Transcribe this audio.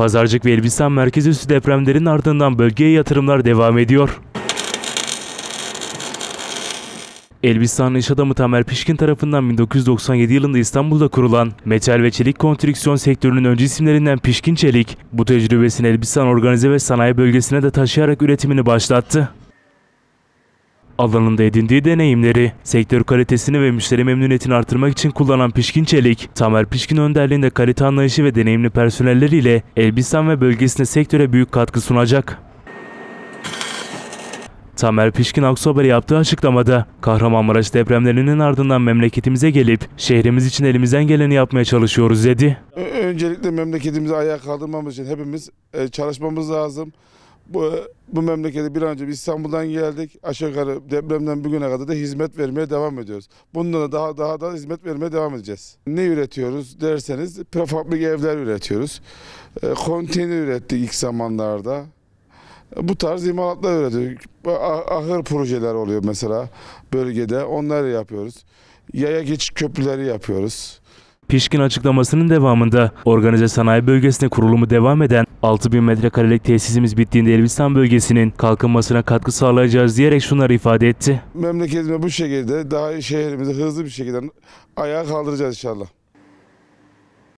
Pazarcık ve Elbistan merkez üstü depremlerin ardından bölgeye yatırımlar devam ediyor. Elbistan iş adamı Tamer Pişkin tarafından 1997 yılında İstanbul'da kurulan metal ve çelik konstrüksiyon sektörünün öncü isimlerinden Pişkin Çelik, bu tecrübesini Elbistan Organize ve Sanayi Bölgesi'ne de taşıyarak üretimini başlattı. Alanında edindiği deneyimleri, sektör kalitesini ve müşteri memnuniyetini artırmak için kullanan Pişkin Çelik, Tamer Pişkin önderliğinde kalite anlayışı ve deneyimli personelleriyle Elbistan ve bölgesine sektöre büyük katkı sunacak. Tamer Pişkin Aksu yaptığı açıklamada Kahramanmaraş depremlerinin ardından memleketimize gelip şehrimiz için elimizden geleni yapmaya çalışıyoruz dedi. Öncelikle memleketimizi ayağa kaldırmamız için hepimiz e, çalışmamız lazım. Bu, bu memlekete bir an önce İstanbul'dan geldik. Aşağı yukarı depremden bugüne kadar da hizmet vermeye devam ediyoruz. Bundan da daha daha da hizmet vermeye devam edeceğiz. Ne üretiyoruz derseniz prefabrik evler üretiyoruz. E, konteyner ürettik ilk zamanlarda. Bu tarz imalatlar üretiyoruz. Ah- Ahır projeler oluyor mesela bölgede. Onları yapıyoruz. Yaya geçiş köprüleri yapıyoruz. Pişkin açıklamasının devamında organize sanayi bölgesine kurulumu devam eden 6000 metrekarelik tesisimiz bittiğinde Elbistan bölgesinin kalkınmasına katkı sağlayacağız diyerek şunları ifade etti. memleketime bu şekilde daha şehrimizi hızlı bir şekilde ayağa kaldıracağız inşallah.